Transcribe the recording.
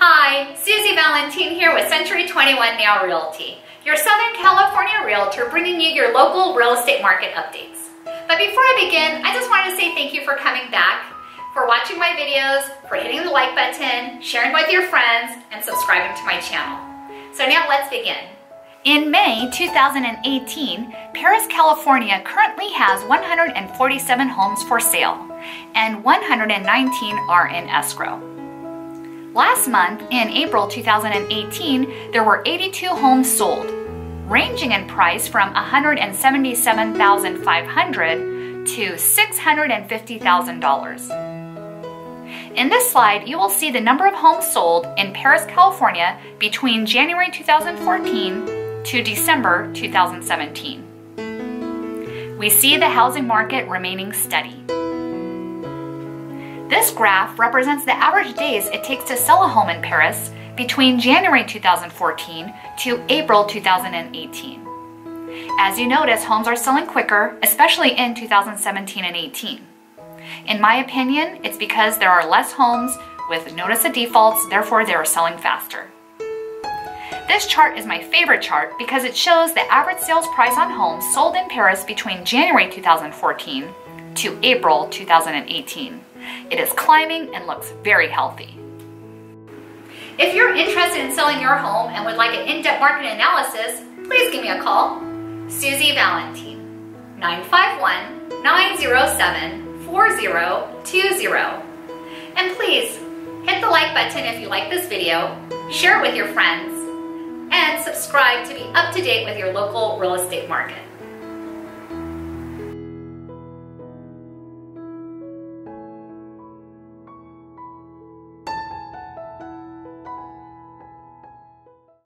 Hi, Suzy Valentin here with Century 21 Now Realty, your Southern California realtor bringing you your local real estate market updates. But before I begin, I just wanted to say thank you for coming back, for watching my videos, for hitting the like button, sharing with your friends, and subscribing to my channel. So now let's begin. In May 2018, Perris, California currently has 147 homes for sale, and 119 are in escrow. Last month, in April 2018, there were 82 homes sold, ranging in price from 177,500 to $650,000. In this slide, you will see the number of homes sold in Perris, California between January 2014 to December 2017. We see the housing market remaining steady. This graph represents the average days it takes to sell a home in Perris between January 2014 to April 2018. As you notice, homes are selling quicker, especially in 2017 and 18. In my opinion, it's because there are less homes with notice of defaults, therefore they are selling faster. This chart is my favorite chart because it shows the average sales price on homes sold in Perris between January 2014 to April 2018. It is climbing and looks very healthy. If you're interested in selling your home and would like an in-depth market analysis, please give me a call. Suzy Valentin, 951-907-4020. And please, hit the like button if you like this video, share it with your friends, and subscribe to be up to date with your local real estate market.